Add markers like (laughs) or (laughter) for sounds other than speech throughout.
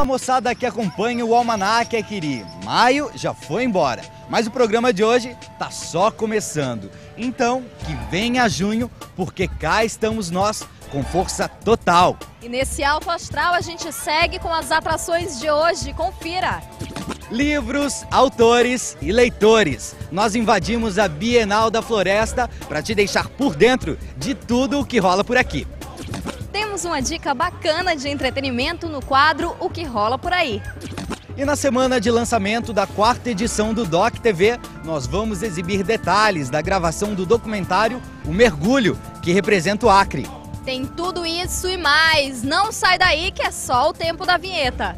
Fala moçada que acompanha o Almanac Equiri. Maio já foi embora, mas o programa de hoje tá só começando. Então, que venha junho, porque cá estamos nós com força total. E nesse alto astral a gente segue com as atrações de hoje. Confira! Livros, autores e leitores. Nós invadimos a Bienal da Floresta para te deixar por dentro de tudo o que rola por aqui. Temos uma dica bacana de entretenimento no quadro O que rola por aí. E na semana de lançamento da quarta edição do Doc TV, nós vamos exibir detalhes da gravação do documentário O Mergulho, que representa o Acre. Tem tudo isso e mais. Não sai daí que é só o tempo da vinheta.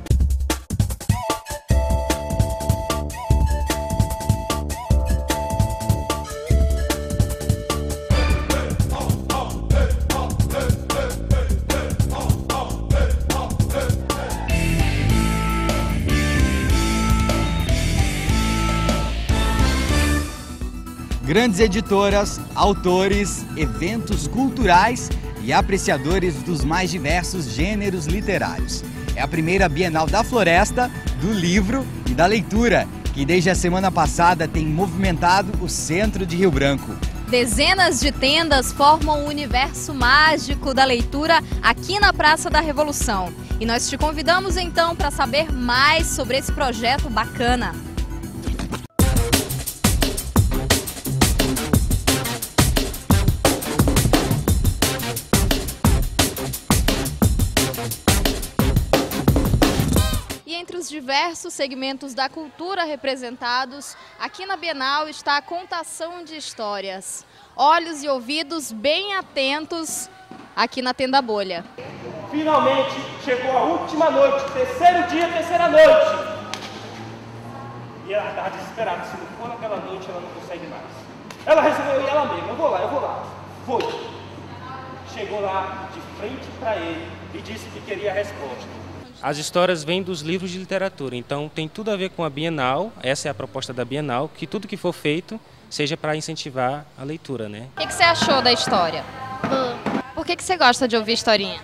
Grandes editoras, autores, eventos culturais e apreciadores dos mais diversos gêneros literários. É a primeira Bienal da Floresta, do livro e da leitura, que desde a semana passada tem movimentado o centro de Rio Branco. Dezenas de tendas formam o universo mágico da leitura aqui na Praça da Revolução. E nós te convidamos então para saber mais sobre esse projeto bacana. Diversos segmentos da cultura representados, aqui na Bienal está a contação de histórias. Olhos e ouvidos bem atentos aqui na Tenda Bolha. Finalmente chegou a última noite, terceiro dia, terceira noite. E ela estava desesperada, se não for naquela noite ela não consegue mais. Ela resolveu ir ela mesma, eu vou lá, eu vou lá. Foi. Chegou lá de frente para ele e disse que queria a resposta. As histórias vêm dos livros de literatura, então tem tudo a ver com a Bienal, essa é a proposta da Bienal, que tudo que for feito seja para incentivar a leitura, né? O que, que você achou da história? Boa. Por que, que você gosta de ouvir historinha?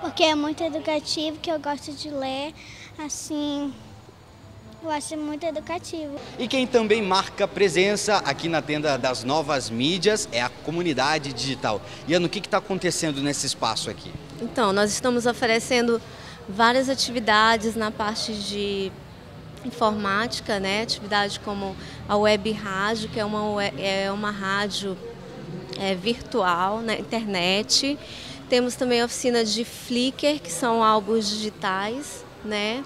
Porque é muito educativo, que eu gosto de ler, assim, eu acho muito educativo. E quem também marca presença aqui na tenda das novas mídias é a comunidade digital. Ian, o que está acontecendo nesse espaço aqui? Então, nós estamos oferecendo várias atividades na parte de informática, né? Atividade como a web rádio, que é uma, é uma rádio é, virtual na internet. Temos também a oficina de Flickr, que são álbuns digitais, né?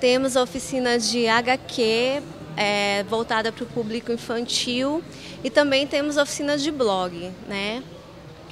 Temos a oficina de HQ, é, voltada para o público infantil. E também temos a oficina de blog, né?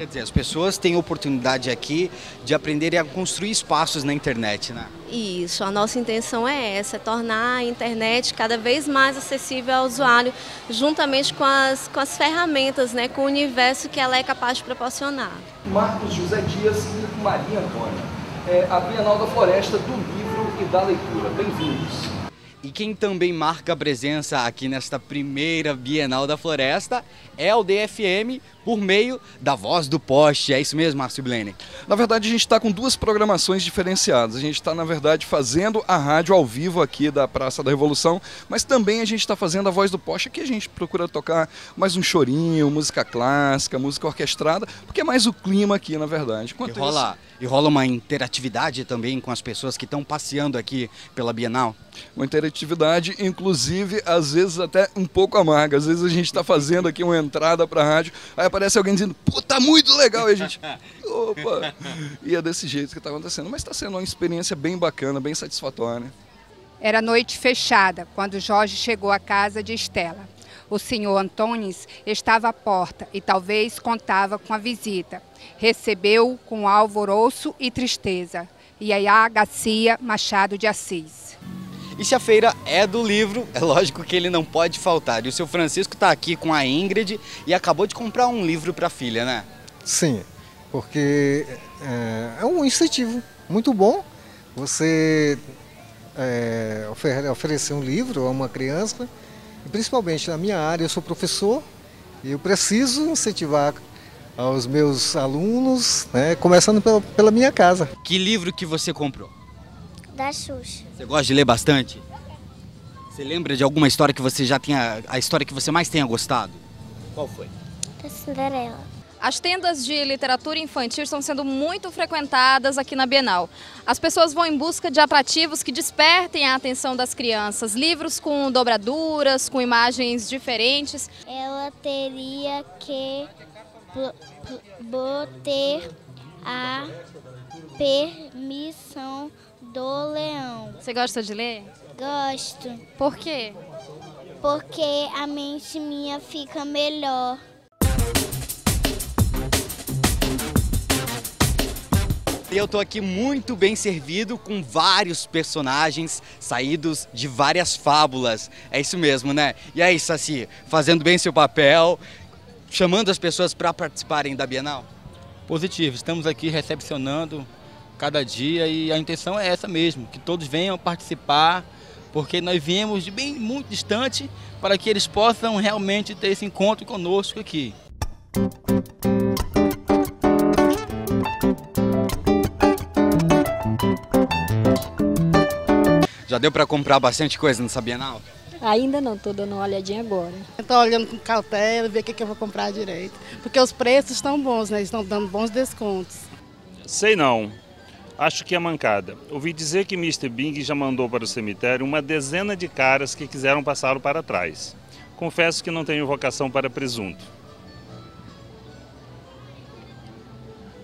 Quer dizer, as pessoas têm oportunidade aqui de aprenderem a construir espaços na internet, né? Isso, a nossa intenção é essa, é tornar a internet cada vez mais acessível ao usuário, juntamente com as, com as ferramentas, né, com o universo que ela é capaz de proporcionar. Marcos José Dias e Maria Antônia. É a Bienal da Floresta do Livro e da Leitura. Bem-vindos. E quem também marca presença aqui nesta primeira Bienal da Floresta é o DFM por meio da Voz do Poste. É isso mesmo, Márcio Blenner? Na verdade, a gente está com duas programações diferenciadas. A gente está, na verdade, fazendo a rádio ao vivo aqui da Praça da Revolução, mas também a gente está fazendo a voz do poste, que a gente procura tocar mais um chorinho, música clássica, música orquestrada, porque é mais o clima aqui, na verdade. Enquanto rola, e rola uma interatividade também com as pessoas que estão passeando aqui pela Bienal. uma interatividade, inclusive, às vezes até um pouco amarga. Às vezes a gente está fazendo aqui uma entrada para a rádio, aí aparece alguém dizendo, pô, tá muito legal, e a gente, (laughs) opa, e é desse jeito que está acontecendo. Mas está sendo uma experiência bem bacana, bem satisfatória. Era noite fechada quando Jorge chegou à casa de Estela. O senhor Antônio estava à porta e talvez contava com a visita. Recebeu com alvoroço e tristeza. Iaiá Garcia Machado de Assis. E se a feira é do livro, é lógico que ele não pode faltar. E o seu Francisco está aqui com a Ingrid e acabou de comprar um livro para a filha, né? Sim, porque é, é um incentivo muito bom você é, ofer- oferecer um livro a uma criança, e principalmente na minha área, eu sou professor e eu preciso incentivar aos meus alunos, né, começando pela, pela minha casa. Que livro que você comprou? da Xuxa. Você gosta de ler bastante? Você lembra de alguma história que você já tenha. a história que você mais tenha gostado? Qual foi? Da Cinderela. As tendas de literatura infantil estão sendo muito frequentadas aqui na Bienal. As pessoas vão em busca de atrativos que despertem a atenção das crianças. Livros com dobraduras, com imagens diferentes. Ela teria que ter a permissão do leão. Você gosta de ler? Gosto. Por quê? Porque a mente minha fica melhor. E eu estou aqui muito bem servido com vários personagens saídos de várias fábulas. É isso mesmo, né? E aí, Saci, fazendo bem seu papel, chamando as pessoas para participarem da Bienal? Positivo, estamos aqui recepcionando cada dia e a intenção é essa mesmo, que todos venham participar, porque nós viemos de bem muito distante para que eles possam realmente ter esse encontro conosco aqui. Já deu para comprar bastante coisa nessa Bienal? Ainda não, estou dando uma olhadinha agora. Estou olhando com cautela, ver o que, que eu vou comprar direito. Porque os preços estão bons, né? Estão dando bons descontos. Sei não. Acho que é mancada. Ouvi dizer que Mr. Bing já mandou para o cemitério uma dezena de caras que quiseram passá-lo para trás. Confesso que não tenho vocação para presunto.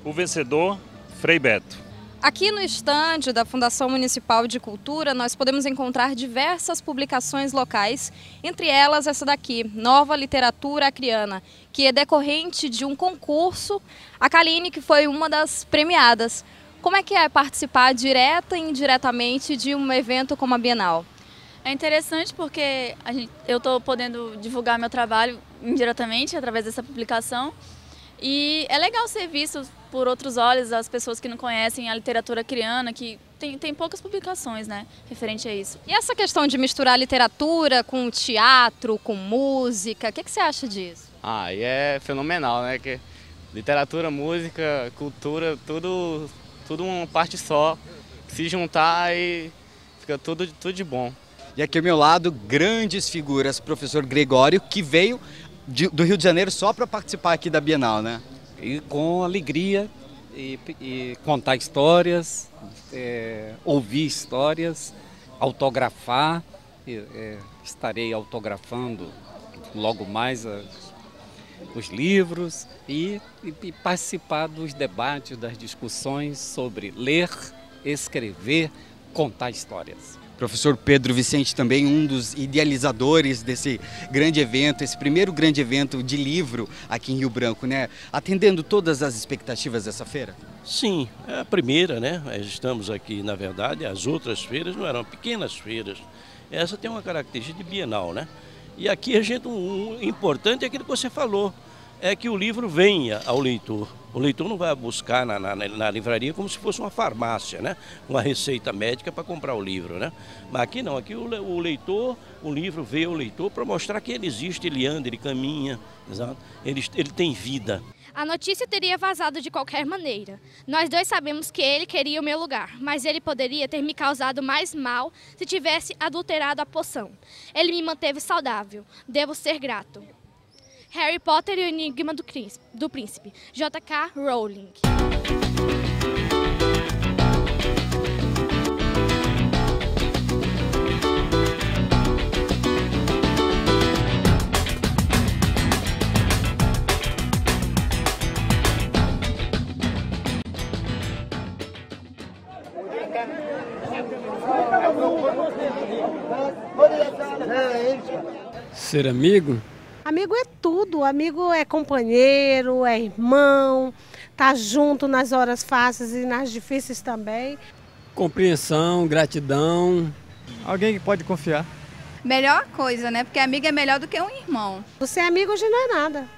O vencedor, Frei Beto. Aqui no estande da Fundação Municipal de Cultura, nós podemos encontrar diversas publicações locais, entre elas essa daqui, Nova Literatura Acriana, que é decorrente de um concurso. A Kaline, que foi uma das premiadas. Como é que é participar direta e indiretamente de um evento como a Bienal? É interessante porque gente, eu estou podendo divulgar meu trabalho indiretamente através dessa publicação e é legal ser visto por outros olhos as pessoas que não conhecem a literatura criana, que tem, tem poucas publicações, né, referente a isso. E essa questão de misturar literatura com teatro, com música, o que, que você acha disso? Ah, e é fenomenal, né, que literatura, música, cultura, tudo, tudo uma parte só, se juntar e fica tudo, tudo de bom. E aqui ao meu lado, grandes figuras, professor Gregório, que veio de, do Rio de Janeiro só para participar aqui da Bienal, né? E com alegria e, e contar histórias, é, ouvir histórias, autografar. É, estarei autografando logo mais a, os livros e, e, e participar dos debates, das discussões sobre ler, escrever, contar histórias. Professor Pedro Vicente, também um dos idealizadores desse grande evento, esse primeiro grande evento de livro aqui em Rio Branco, né? Atendendo todas as expectativas dessa feira? Sim, é a primeira, né? Estamos aqui, na verdade, as outras feiras não eram pequenas feiras. Essa tem uma característica de bienal, né? E aqui a gente, um, importante é aquilo que você falou, é que o livro venha ao leitor. O leitor não vai buscar na, na, na, livraria como se fosse uma farmácia, né? Uma receita médica para comprar o livro, né? Mas aqui não, aqui o, o leitor, o livro veio ao leitor para mostrar que ele existe, ele anda, ele caminha, exato? Ele, ele tem vida. A notícia teria vazado de qualquer maneira. Nós dois sabemos que ele queria o meu lugar, mas ele poderia ter me causado mais mal se tivesse adulterado a poção. Ele me manteve saudável. Devo ser grato. Harry Potter e o Enigma do Príncipe, do Príncipe J.K. Rowling. Ser amigo Amigo é tudo, amigo é companheiro, é irmão, tá junto nas horas fáceis e nas difíceis também. Compreensão, gratidão. Alguém que pode confiar. Melhor coisa, né? Porque amigo é melhor do que um irmão. Você é amigo hoje não é nada.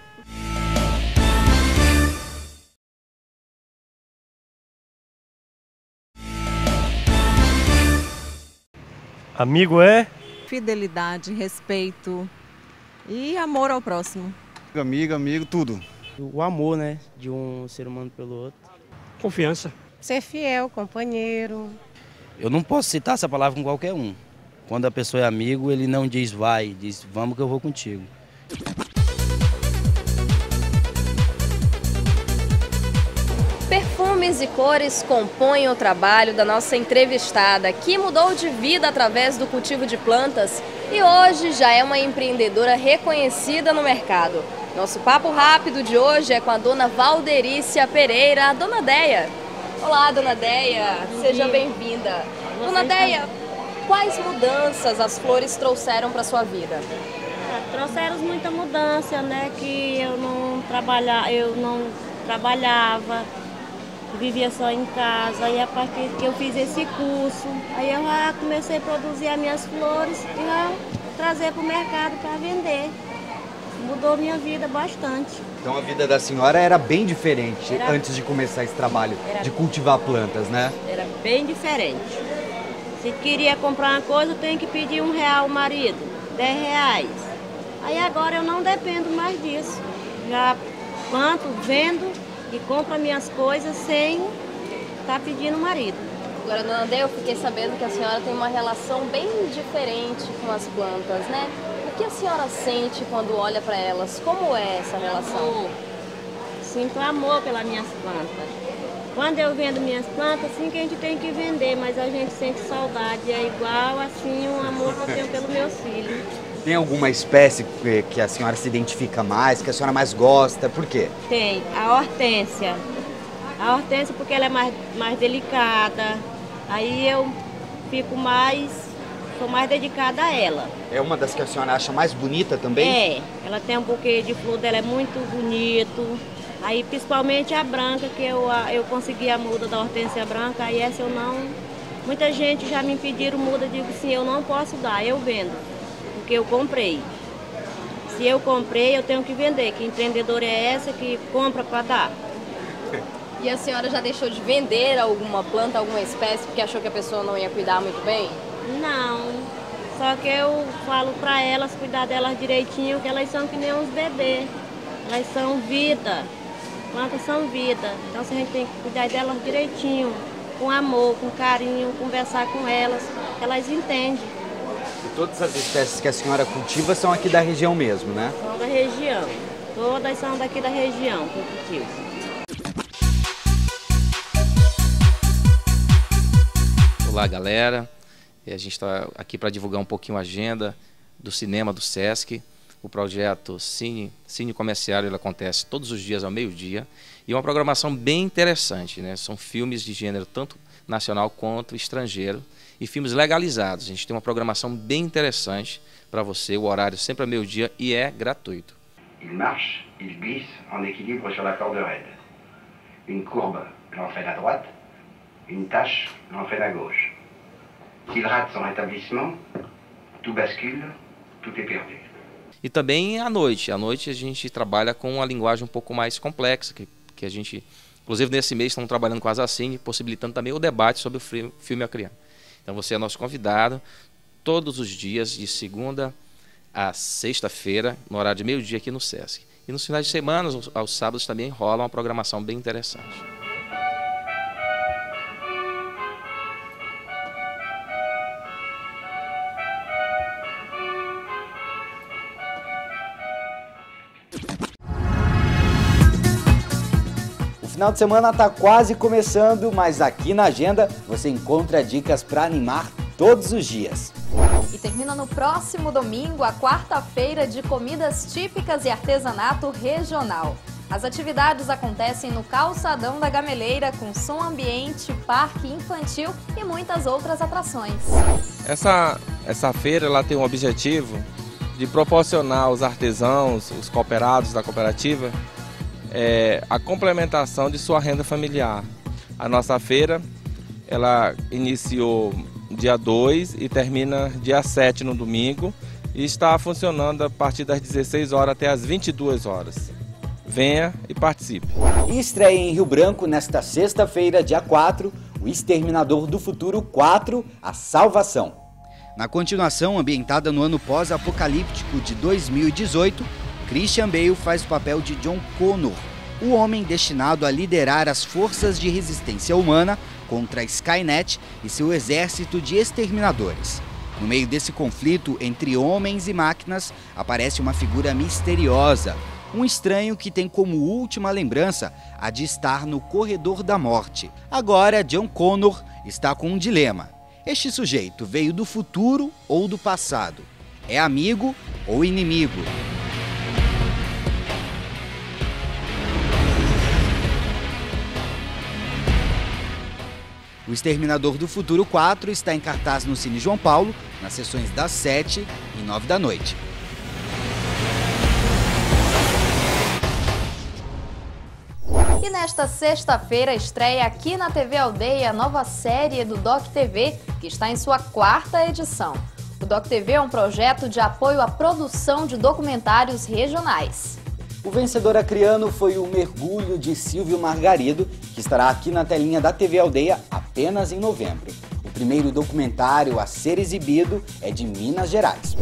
Amigo é? Fidelidade, respeito, e amor ao próximo. Amigo, amigo, tudo. O amor, né, de um ser humano pelo outro. Confiança. Ser fiel, companheiro. Eu não posso citar essa palavra com qualquer um. Quando a pessoa é amigo, ele não diz vai, diz vamos que eu vou contigo. Perfumes e cores compõem o trabalho da nossa entrevistada, que mudou de vida através do cultivo de plantas e hoje já é uma empreendedora reconhecida no mercado. Nosso papo rápido de hoje é com a dona Valderícia Pereira, a dona Deia. Olá, dona Deia, seja bem-vinda. Dona Deia, quais mudanças as flores trouxeram para sua vida? Trouxeram muita mudança, né? Que eu não trabalhava, eu não trabalhava, vivia só em casa. Aí a partir que eu fiz esse curso, aí eu já comecei a produzir as minhas flores e já trazer para o mercado para vender. Mudou minha vida bastante. Então a vida da senhora era bem diferente Era- antes de começar esse trabalho Era- de cultivar plantas, né? Era bem diferente. Se queria comprar uma coisa, eu tenho que pedir um real ao marido, dez reais. Aí agora eu não dependo mais disso. Já planto, vendo e compro minhas coisas sem estar pedindo o marido. Agora, dona Deia, eu fiquei sabendo que a senhora tem uma relação bem diferente com as plantas, né? O que a senhora sente quando olha para elas? Como é essa relação? Sinto amor pelas minhas plantas. Quando eu vendo minhas plantas, assim que a gente tem que vender, mas a gente sente saudade. É igual assim o amor que eu tenho pelos meus filhos. Tem alguma espécie que- que a senhora se identifica mais, que a senhora mais gosta? Por quê? Tem a hortênsia. A hortênsia porque ela é mais, mais delicada. Aí eu fico mais, sou mais dedicada a ela. É uma das que a senhora acha mais bonita também? É, ela tem um buquê de flor dela, é muito bonito. Aí principalmente a branca, que eu, eu consegui a muda da hortência branca, aí essa eu não. Muita gente já me pediram muda, eu digo sim, eu não posso dar, eu vendo. Porque eu comprei. Se eu comprei, eu tenho que vender. Que empreendedora é essa que compra para dar? E a senhora já deixou de vender alguma planta, alguma espécie, porque achou que a pessoa não ia cuidar muito bem? Não. Só que eu falo para elas cuidar delas direitinho, que elas são que nem uns bebês. Elas são vida. Plantas são vida. Então a gente tem que cuidar delas direitinho, com amor, com carinho, conversar com elas, que elas entendem. Todas as espécies que a senhora cultiva são aqui da região mesmo, né? São da região. Todas são daqui da região que eu cultivo. Olá, galera. E A gente está aqui para divulgar um pouquinho a agenda do cinema do Sesc. O projeto Cine, Cine Comerciário ele acontece todos os dias ao meio-dia e é uma programação bem interessante. Né? São filmes de gênero tanto nacional quanto estrangeiro e filmes legalizados. A gente tem uma programação bem interessante para você. O horário sempre ao meio-dia e é gratuito. Il marche, il glisse en équilibre sur la corde raide. Une courbe l'entraîne à droite, une tache l'entraîne à gauche. S'il rate son rétablissement, tout bascule, tout est perdu. E também à noite. À noite a gente trabalha com uma linguagem um pouco mais complexa, que, que a gente, inclusive nesse mês, estamos trabalhando com a Zacine, possibilitando também o debate sobre o fi- filme A Criança. Então você é nosso convidado todos os dias, de segunda a sexta-feira, no horário de meio-dia aqui no SESC. E nos finais de semana, aos sábados, também rola uma programação bem interessante. Final de semana está quase começando, mas aqui na agenda você encontra dicas para animar todos os dias. E termina no próximo domingo a quarta-feira de comidas típicas e artesanato regional. As atividades acontecem no Calçadão da Gameleira com som ambiente, parque infantil e muitas outras atrações. Essa, essa feira ela tem o objetivo de proporcionar aos artesãos, os cooperados da cooperativa, é, a complementação de sua renda familiar. A nossa feira ela iniciou dia 2 e termina dia 7 no domingo e está funcionando a partir das 16 horas até as 22 horas. Venha e participe. Estreia em Rio Branco nesta sexta-feira, dia 4, o Exterminador do Futuro 4, A Salvação. Na continuação, ambientada no ano pós-apocalíptico de 2018, Christian Bale faz o papel de John Connor, o homem destinado a liderar as forças de resistência humana contra a Skynet e seu exército de exterminadores. No meio desse conflito entre homens e máquinas, aparece uma figura misteriosa, um estranho que tem como última lembrança a de estar no corredor da morte. Agora, John Connor está com um dilema. Este sujeito veio do futuro ou do passado? É amigo ou inimigo? O Exterminador do Futuro 4 está em cartaz no Cine João Paulo, nas sessões das 7 e 9 da noite. E nesta sexta-feira estreia aqui na TV Aldeia a nova série do Doc TV, que está em sua quarta edição. O Doc TV é um projeto de apoio à produção de documentários regionais. O vencedor acriano foi o Mergulho de Silvio Margarido, que estará aqui na telinha da TV Aldeia apenas em novembro. O primeiro documentário a ser exibido é de Minas Gerais.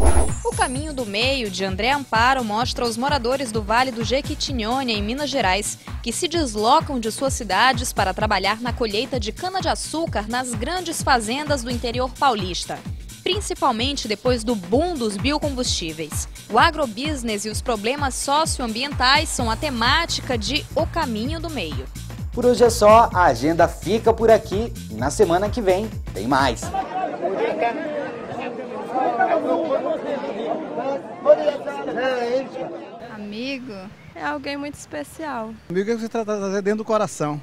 O Caminho do Meio, de André Amparo, mostra os moradores do Vale do Jequitinhonha, em Minas Gerais, que se deslocam de suas cidades para trabalhar na colheita de cana-de-açúcar nas grandes fazendas do interior paulista principalmente depois do boom dos biocombustíveis. O agrobusiness e os problemas socioambientais são a temática de O Caminho do Meio. Por hoje é só, a agenda fica por aqui e na semana que vem tem mais. Amigo é alguém muito especial. Amigo é você trazer dentro do coração.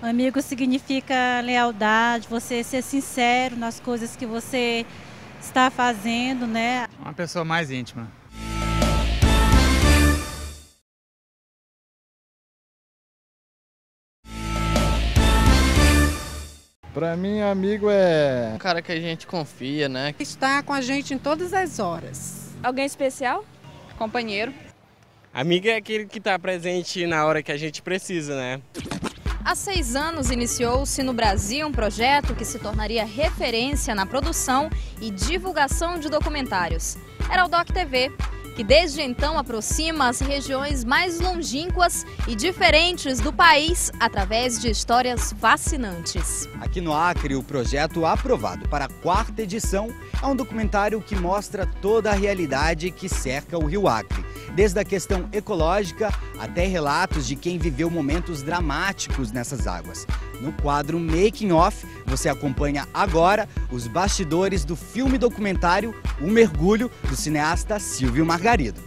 Amigo significa lealdade, você ser sincero nas coisas que você está fazendo, né? Uma pessoa mais íntima. Para mim, amigo é um cara que a gente confia, né? Está com a gente em todas as horas. Alguém especial? Companheiro. Amigo é aquele que está presente na hora que a gente precisa, né? Há seis anos iniciou-se no Brasil um projeto que se tornaria referência na produção e divulgação de documentários. Era o Doc TV, que desde então aproxima as regiões mais longínquas e diferentes do país através de histórias fascinantes. Aqui no Acre, o projeto aprovado para a quarta edição é um documentário que mostra toda a realidade que cerca o Rio Acre, desde a questão ecológica até relatos de quem viveu momentos dramáticos nessas águas. No quadro Making Off, você acompanha agora os bastidores do filme documentário O Mergulho, do cineasta Silvio Margarido.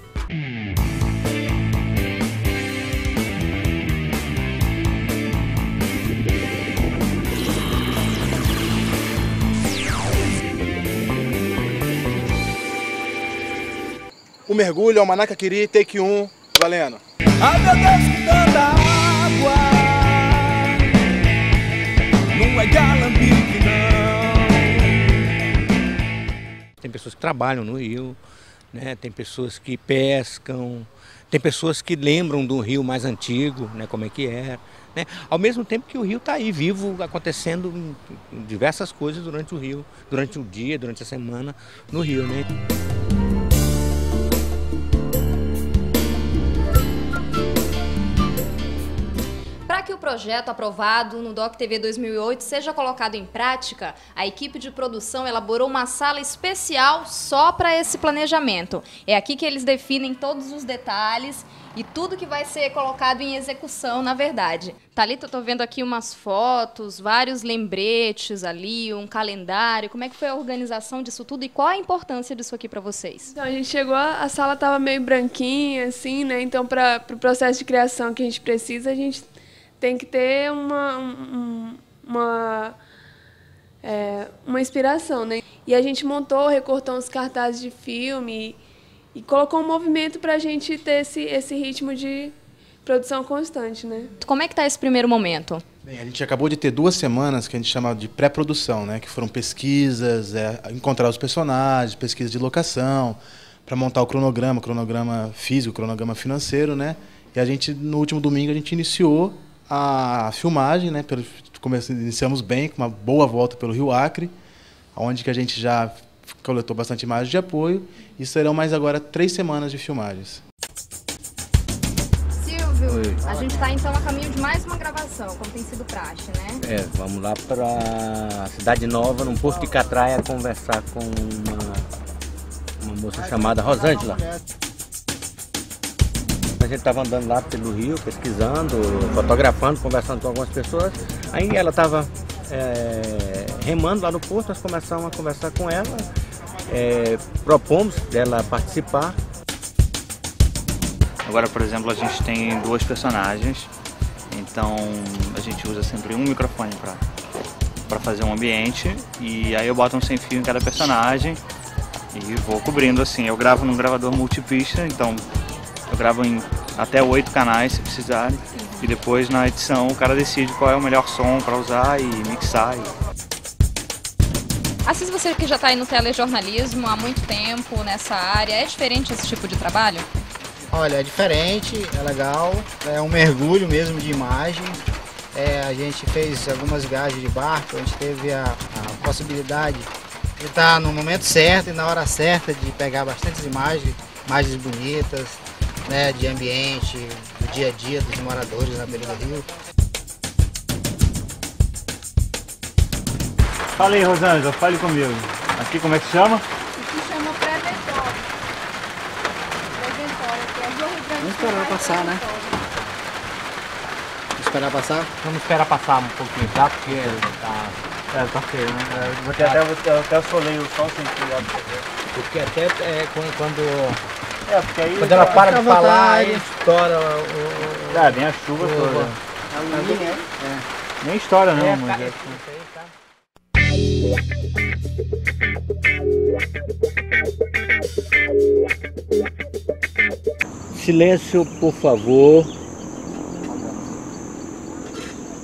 O mergulho, Almanaca Quiri, take 1, valendo. Ai meu Deus, que tanta água Não é galambique, não Tem pessoas que trabalham no rio, né? tem pessoas que pescam, tem pessoas que lembram do rio mais antigo, né? como é que era. Né? Ao mesmo tempo que o rio está aí vivo, acontecendo diversas coisas durante o rio, durante o dia, durante a semana no rio. Né? Projeto aprovado no DOC TV 2008 seja colocado em prática, a equipe de produção elaborou uma sala especial só para esse planejamento. É aqui que eles definem todos os detalhes e tudo que vai ser colocado em execução, na verdade. Thalita, eu estou vendo aqui umas fotos, vários lembretes ali, um calendário. Como é que foi a organização disso tudo e qual a importância disso aqui para vocês? Então, a gente chegou, a sala estava meio branquinha, assim, né? Então, para o pro processo de criação que a gente precisa, a gente tem que ter uma, um, uma, é, uma inspiração, né? E a gente montou, recortou uns cartazes de filme e, e colocou um movimento para a gente ter esse, esse ritmo de produção constante, né? Como é que está esse primeiro momento? Bem, a gente acabou de ter duas semanas que a gente chama de pré-produção, né? Que foram pesquisas, é, encontrar os personagens, pesquisa de locação, para montar o cronograma, cronograma físico, cronograma financeiro, né? E a gente, no último domingo, a gente iniciou a filmagem, né? Pelo, iniciamos bem, com uma boa volta pelo Rio Acre, onde que a gente já coletou bastante imagens de apoio e serão mais agora três semanas de filmagens. Silvio, Oi. A gente está então a caminho de mais uma gravação, como tem sido praxe, né? É, vamos lá para Cidade Nova, num posto de Catraia, conversar com uma, uma moça chamada Rosângela. A gente estava andando lá pelo Rio, pesquisando, fotografando, conversando com algumas pessoas. Aí ela estava remando lá no posto, nós começamos a conversar com ela, é, propomos dela participar. Agora, por exemplo, a gente tem duas personagens, então a gente usa sempre um microfone para fazer um ambiente e aí eu boto um sem fio em cada personagem e vou cobrindo assim. Eu gravo num gravador multipista, então eu gravo em até oito canais se precisarem. E depois na edição o cara decide qual é o melhor som para usar e mixar. E... Assis, você que já está aí no telejornalismo há muito tempo nessa área, é diferente esse tipo de trabalho? Olha, é diferente, é legal, é um mergulho mesmo de imagem. É, a gente fez algumas viagens de barco, a gente teve a, a possibilidade de estar no momento certo e na hora certa de pegar bastantes imagens, imagens bonitas, né, de ambiente, do dia a dia dos moradores na beira do rio. Fala aí, Rosângela, fale comigo. Aqui como é que se chama? Se chama Preventório. Preventório, que é Rio Grande Vamos esperar passar, né? Vamos esperar passar? Vamos esperar passar um pouquinho, tá? Porque tá... É, tá feio, né? É, até, até soleio o sol sem cuidado. Porque até é, quando, quando é, porque aí Quando ela para de falar, aí estoura o. É, vem a chuva o, toda. É. É. Nem estoura não, É, mas tá- é. Silêncio, por favor.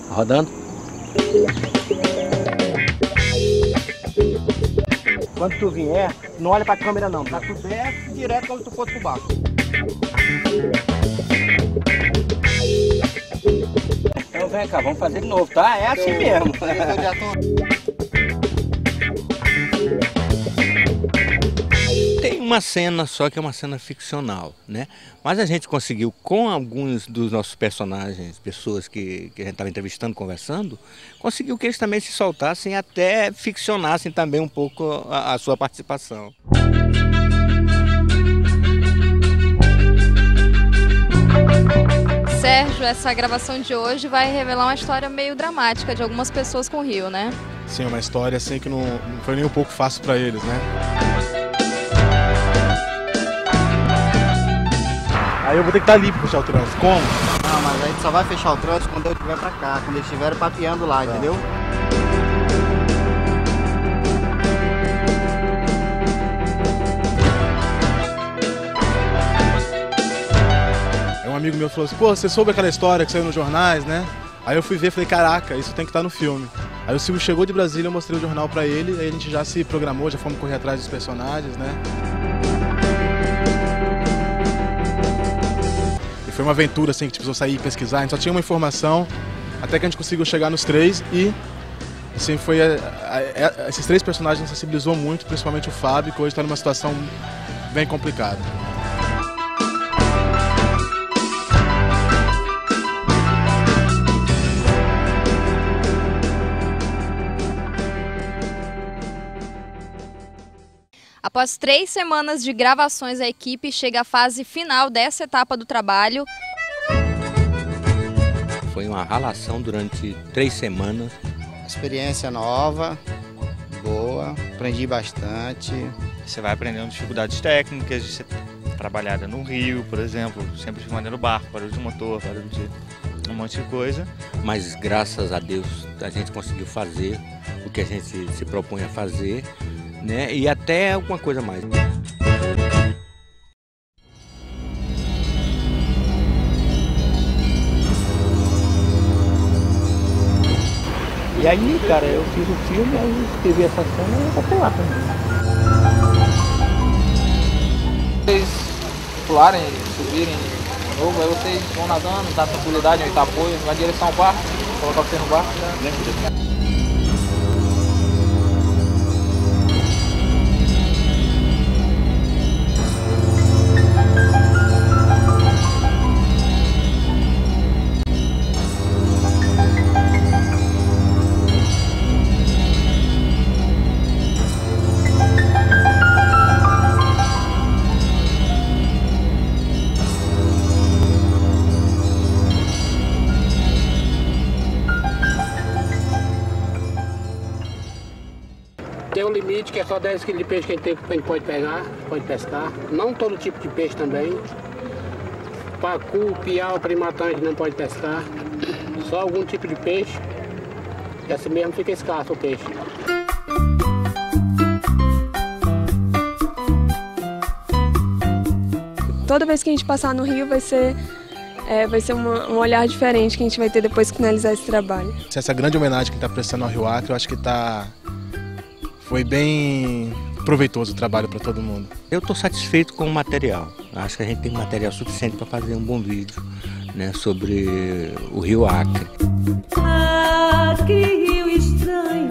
Rodando. Quando tu vier, não olha pra câmera não, tá? Tu desce direto quando tu for pro barco. Então vem cá, vamos fazer de novo, tá? É assim mesmo. (laughs) Tem uma cena só que é uma cena ficcional, né? Mas a gente conseguiu, com alguns dos nossos personagens, pessoas que, que a gente estava entrevistando, conversando, conseguiu que eles também se soltassem, até ficcionassem também um pouco a, a sua participação. Sérgio, essa gravação de hoje vai revelar uma história meio dramática de algumas pessoas com o Rio, né? Sim, uma história assim que não, não foi nem um pouco fácil para eles, né? Aí eu vou ter que estar ali pra fechar o trânsito. Como? Não, mas a gente só vai fechar o trânsito quando eu estiver pra cá, quando eles estiverem papeando lá, entendeu? Aí um amigo meu falou assim, pô, você soube aquela história que saiu nos jornais, né? Aí eu fui ver e falei, caraca, isso tem que estar no filme. Aí o Silvio chegou de Brasília, eu mostrei o jornal pra ele, aí a gente já se programou, já fomos correr atrás dos personagens, né? Foi uma aventura, assim, que a gente precisou sair e pesquisar, a gente só tinha uma informação, até que a gente conseguiu chegar nos três e, assim, foi... a- a- a- esses três personagens sensibilizou muito, principalmente o Fábio, que hoje está numa situação bem complicada. Após três semanas de gravações, a equipe chega à fase final dessa etapa do trabalho. Foi uma ralação durante três semanas. Experiência nova, boa, aprendi bastante. Você vai aprendendo dificuldades técnicas de ser trabalhada no rio, por exemplo, sempre filmando barco, barulho de motor, barulho de um monte de coisa. Mas graças a Deus a gente conseguiu fazer o que a gente se propõe a fazer, né? E até alguma coisa mais. E aí, cara, eu fiz o filme, aí escrevi essa cena e botei lá também. vocês pularem, subirem de novo, aí vocês vão nadando, dá tranquilidade, dá apoio, vai em direção ao barco, colocar você no barco. Que é só 10 quilos de peixe que a gente, tem, que a gente pode pegar, pode pescar. Não todo tipo de peixe também. Pacu, piau, primatão a gente não pode pescar. Só algum tipo de peixe. E assim mesmo fica escasso o peixe. Toda vez que a gente passar no rio vai ser, é, vai ser uma- um olhar diferente que a gente vai ter depois que finalizar esse trabalho. Essa grande homenagem que está prestando ao Rio Acre, eu acho que tá foi bem proveitoso o trabalho para todo mundo. Eu estou satisfeito com o material. Acho que a gente tem material suficiente para fazer um bom vídeo né, sobre o Rio Acre. Acre, rio estranho,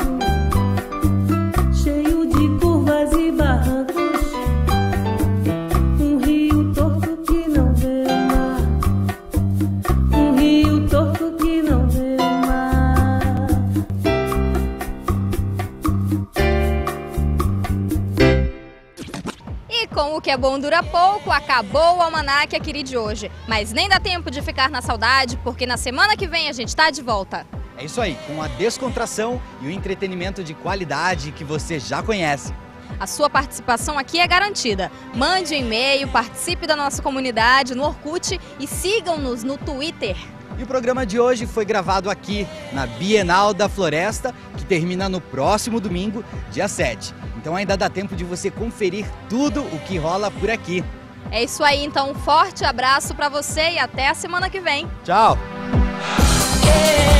é bom dura pouco, acabou o Almanac Aquiri de hoje. Mas nem dá tempo de ficar na saudade, porque na semana que vem a gente tá de volta. É isso aí, com a descontração e o entretenimento de qualidade que você já conhece. A sua participação aqui é garantida. Mande um e-mail, participe da nossa comunidade no Orkut e sigam-nos no Twitter. E o programa de hoje foi gravado aqui na Bienal da Floresta, que termina no próximo domingo, dia 7. Então ainda dá tempo de você conferir tudo o que rola por aqui. É isso aí, então um forte abraço para você e até a semana que vem. Tchau! Yeah.